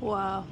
Wow.